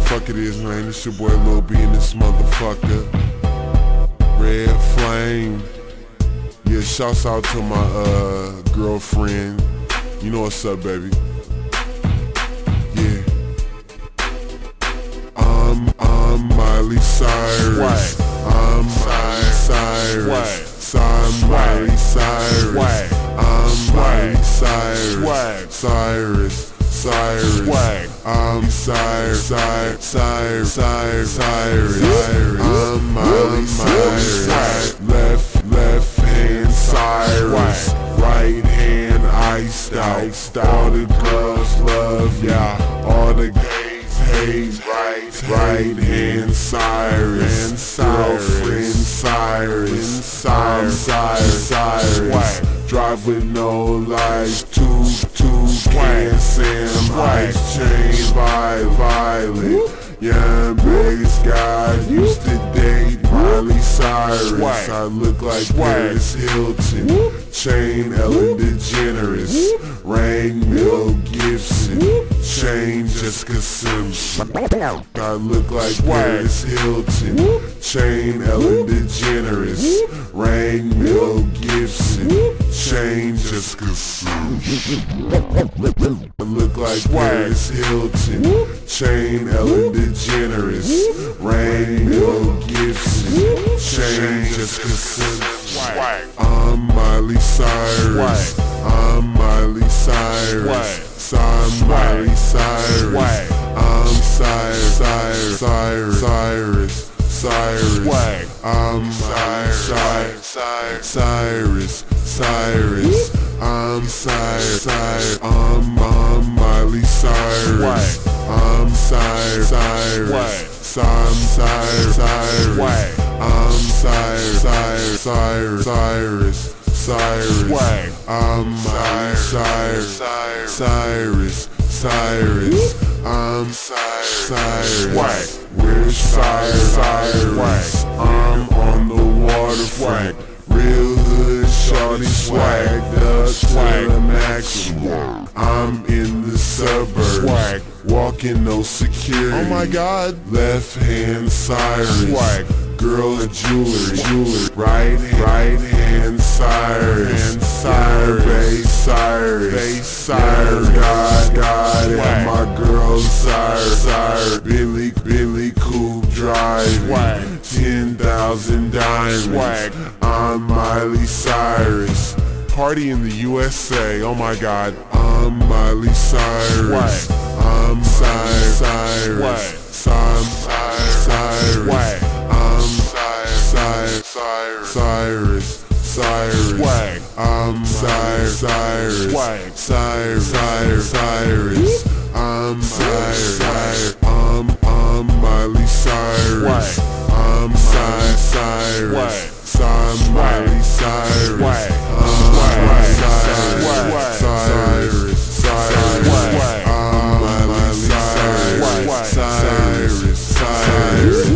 the fuck it is, man? It's your boy Lil B in this motherfucker. Red Flame. Yeah, shouts out to my uh, girlfriend. You know what's up, baby. Yeah. I'm, I'm Miley Cyrus. Swag. I'm Miley Cyrus. I'm Miley Cyrus. I'm Miley Cyrus. Swag. Cyrus. Cyrus. Swag. I'm Cyrus. Cyrus. Cyrus. Cyrus. Cyrus. I'm Miley Cyrus. Left, left hand Cyrus. Right hand iced out. All the girls love ya. All the gays hate. Right, right hand Cyrus. Girlfriend Cyrus. Cyrus. Cyrus. Cyrus. Drive with no lights. Two, two, can Sam. Ice chain, vi- violet. Young bass guy used to date Miley Cyrus. I look like. Paris Hilton. Chain Ellen DeGeneres. Ring Mel Gibson. Chain Jessica Simpson. I look like Paris Hilton. Chain Ellen DeGeneres. Ring Mel Gibson. Chain Jessica Simpson. I look like Paris Hilton. Chain Ellen DeGeneres. Ring Mel Gibson. Jessica Simpson. Swag. I'm Miley Cyrus. I'm Miley Cyrus. I'm Miley Cyrus. I'm Cyrus. Cyrus. Cyrus. Cyrus. Cyrus. Swag. I'm Miley Cyrus. Cyrus. Cyrus. I'm Cyrus. Cyrus. I'm, I'm Miley Cyrus. I'm Cyrus. Cyrus. I'm Cyrus. Cyrus. Swag. I'm Cyrus, Cyrus, Cyrus, Cyrus, Cyrus. Swag. I'm Cyrus, Cyrus, Cyrus, Cyrus. I'm Cyrus, Cyrus. Swag. Where's Cyrus, Cyrus? I'm on the waterfront. Real hood, shorty swagged up to Swag. the maximum. I'm in the suburbs. Swag. Walking no security. Oh my God. Left hand Cyrus. Swag. Girl of jewelry, jewelry. Right, right hand Cyrus. Hand Cyrus. Bass Cyrus. Bass Cyrus. God, God, and my girl Cyrus. Cyrus. Billy, Billy Coupe driving. Swag. Ten thousand diamonds. Swag. I'm Miley Cyrus. Party in the USA. Oh my God. I'm Miley Cyrus. Swag. I'm Cyrus. Cyrus. I'm Cyrus. Cyrus. I'm Cyrus. Cyrus. Cyrus. Cyrus. Swag. I'm Cyrus. Cyrus. Swag. Cyrus. Cyrus. Cyrus. I'm Cyrus. Cyrus. I'm I'm Miley Cyrus. I'm Cyrus. Cyrus. I'm Miley Cyrus. Cyrus, Cyrus, Cyrus.